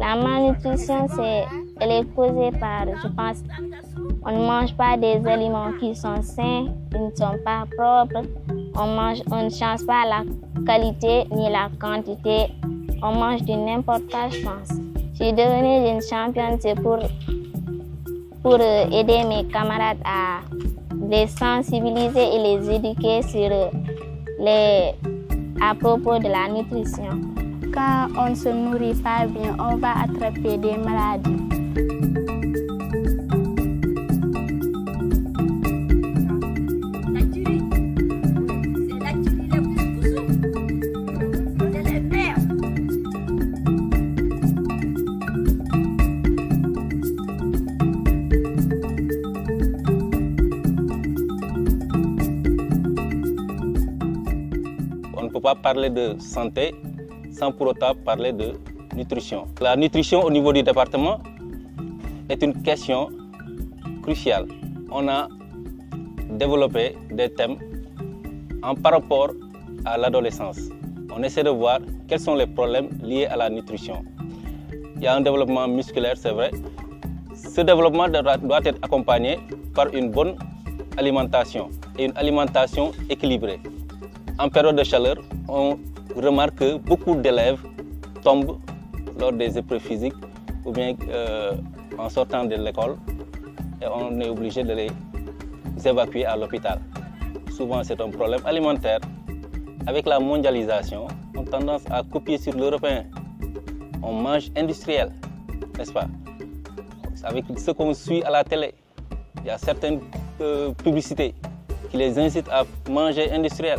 La malnutrition, c'est, elle est causée par, je pense, on ne mange pas des aliments qui sont sains, qui ne sont pas propres. On, mange, on ne change pas la qualité ni la quantité. On mange du n'importe quoi, je pense. Je suis devenue une championne, c'est pour, pour aider mes camarades à les sensibiliser et les éduquer sur les, à propos de la nutrition. Quand on ne se nourrit pas bien, on va attraper des maladies. Parler de santé sans pour autant parler de nutrition. La nutrition au niveau du département est une question cruciale. On a développé des thèmes en par rapport à l'adolescence. On essaie de voir quels sont les problèmes liés à la nutrition. Il y a un développement musculaire, c'est vrai. Ce développement doit être accompagné par une bonne alimentation et une alimentation équilibrée. En période de chaleur, on remarque que beaucoup d'élèves tombent lors des épreuves physiques ou bien euh, en sortant de l'école et on est obligé de les évacuer à l'hôpital. Souvent c'est un problème alimentaire. Avec la mondialisation, on a tendance à copier sur l'européen. On mange industriel, n'est-ce pas? Avec ce qu'on suit à la télé, il y a certaines euh, publicités qui les incitent à manger industriel.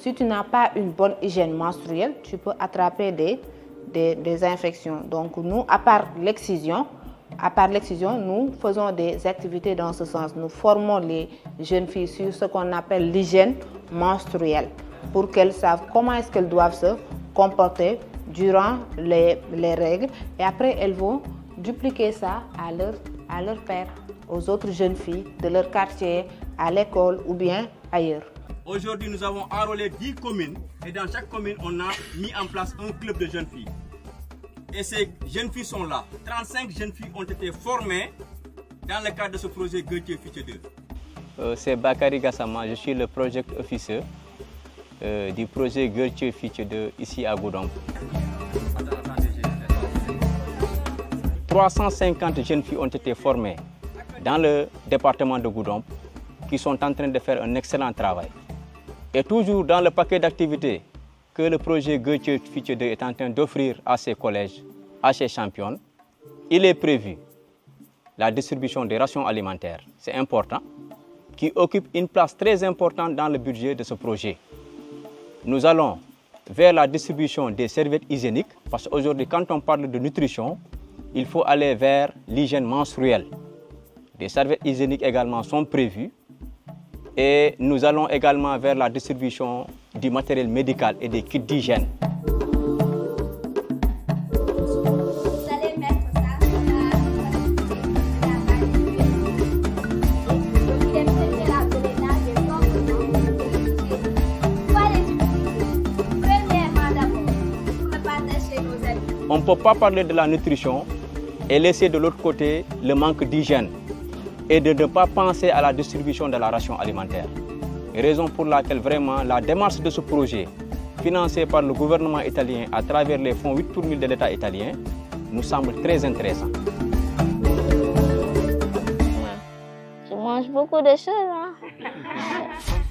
Si tu n'as pas une bonne hygiène menstruelle, tu peux attraper des, des, infections. Donc nous, à part l'excision, à part l'excision, nous faisons des activités dans ce sens. Nous formons les jeunes filles sur ce qu'on appelle l'hygiène menstruelle pour qu'elles savent comment est-ce qu'elles doivent se comporter durant les, les, règles et après elles vont dupliquer ça à leur, à leur père, aux autres jeunes filles de leur quartier, à l'école ou bien ailleurs. Aujourd'hui, nous avons enrôlé 10 communes et dans chaque commune, on a mis en place un club de jeunes filles. Et ces jeunes filles sont là. 35 jeunes filles ont été formées dans le cadre de ce projet Gauthier Future 2. Euh, C'est Bakary Gassama, je suis le project officer euh, du projet Gauthier Future 2 ici à Goudon. 350 jeunes filles ont été formées dans le département de Goudon qui sont en train de faire un excellent travail. Et toujours dans le paquet d'activités que le projet Gauthier Future 2 est en train d'offrir à ses collèges, à ses championnes, il est prévu la distribution des rations alimentaires, c'est important, qui occupe une place très importante dans le budget de ce projet. Nous allons vers la distribution des serviettes hygiéniques, parce qu'aujourd'hui, quand on parle de nutrition, il faut aller vers l'hygiène menstruelle. Des serviettes hygiéniques également sont prévues et nous allons également vers la distribution du matériel médical et des kits d'hygiène. On ne peut pas parler de la nutrition et laisser de l'autre côté le manque d'hygiène et de ne pas penser à la distribution de la ration alimentaire. Raison pour laquelle vraiment la démarche de ce projet, financé par le gouvernement italien à travers les fonds 8 pour 1000 de l'État italien, nous semble très intéressant. Je mange beaucoup de choses. Hein.